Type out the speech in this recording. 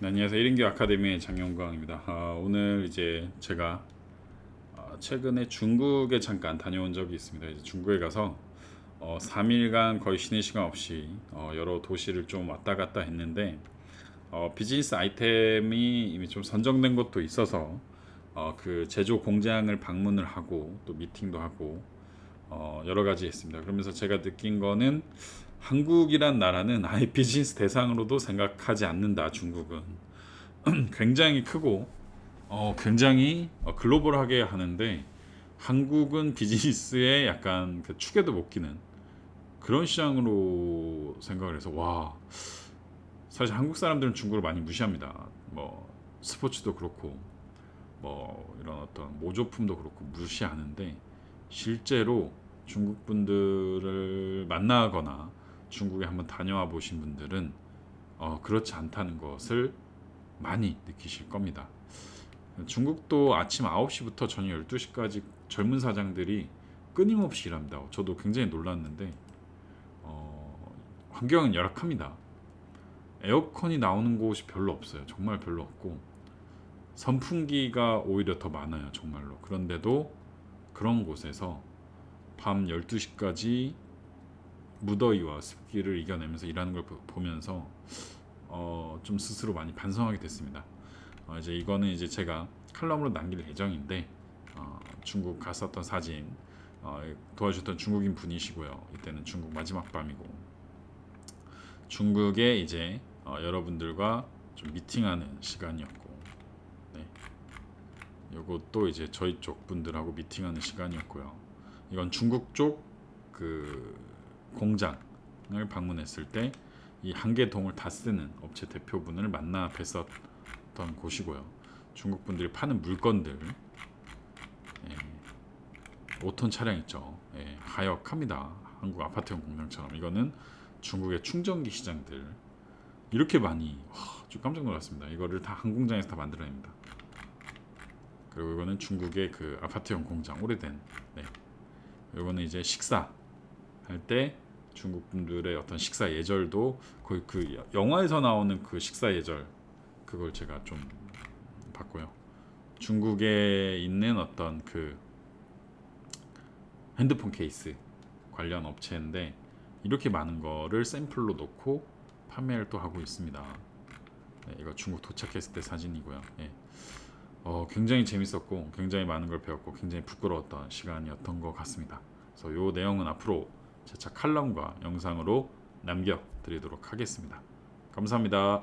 네, 안녕하세요. 1인기 아카데미의 장영광입니다. 아, 오늘 이제 제가 아, 최근에 중국에 잠깐 다녀온 적이 있습니다. 이제 중국에 가서 어, 3일간 거의 쉬는 시간 없이 어, 여러 도시를 좀 왔다 갔다 했는데 어, 비즈니스 아이템이 이미 좀 선정된 것도 있어서 어, 그 제조 공장을 방문을 하고 또 미팅도 하고 어, 여러 가지 했습니다. 그러면서 제가 느낀 거는 한국이란 나라는 아예 비즈니스 대상으로도 생각하지 않는다. 중국은 굉장히 크고 어, 굉장히 어, 글로벌하게 하는데 한국은 비즈니스에 약간 그 축에도 못 끼는 그런 시장으로 생각을 해서 와 사실 한국 사람들은 중국을 많이 무시합니다. 뭐 스포츠도 그렇고 뭐 이런 어떤 모조품도 그렇고 무시하는데 실제로 중국 분들을 만나거나 중국에 한번 다녀와 보신 분들은 어, 그렇지 않다는 것을 많이 느끼실 겁니다. 중국도 아침 9시부터 저녁 12시까지 젊은 사장들이 끊임없이 일합니다. 저도 굉장히 놀랐는데 어, 환경은 열악합니다. 에어컨이 나오는 곳이 별로 없어요. 정말 별로 없고 선풍기가 오히려 더 많아요. 정말로. 그런데도 그런 곳에서 밤 12시까지 무더위와 습기를 이겨내면서 일하는 걸 보면서 어, 좀 스스로 많이 반성하게 됐습니다. 어, 이제 이거는 이제 제가 칼럼으로 남길 예정인데 어, 중국 갔었던 사진 어, 도와주셨던 중국인 분이시고요. 이때는 중국 마지막 밤이고 중국에 이제 어, 여러분들과 좀 미팅하는 시간이었고 네. 요것도 이제 저희 쪽 분들하고 미팅하는 시간이었고요. 이건 중국 쪽그 공장을 방문했을 때 이 한계동을 다 쓰는 업체 대표분을 만나 뵀었던 곳이고요. 중국 분들이 파는 물건들 예, 5톤 차량 있죠. 예, 하역합니다. 한국 아파트형 공장처럼 이거는 중국의 충전기 시장들 이렇게 많이 와, 좀 깜짝 놀랐습니다. 이거를 다 한 공장에서 다 만들어냅니다. 그리고 이거는 중국의 그 아파트형 공장 오래된 네. 이거는 이제 식사 할 때 중국 분들의 어떤 식사 예절도 거의 그 영화에서 나오는 그 식사 예절 그걸 제가 좀 봤고요. 중국에 있는 어떤 그 핸드폰 케이스 관련 업체인데 이렇게 많은 거를 샘플로 놓고 판매를 또 하고 있습니다. 네, 이거 중국 도착했을 때 사진이고요. 예. 어, 굉장히 재밌었고 굉장히 많은 걸 배웠고 굉장히 부끄러웠던 시간이었던 것 같습니다. 그래서 이 내용은 앞으로 제차 칼럼과 영상으로 남겨드리도록 하겠습니다. 감사합니다.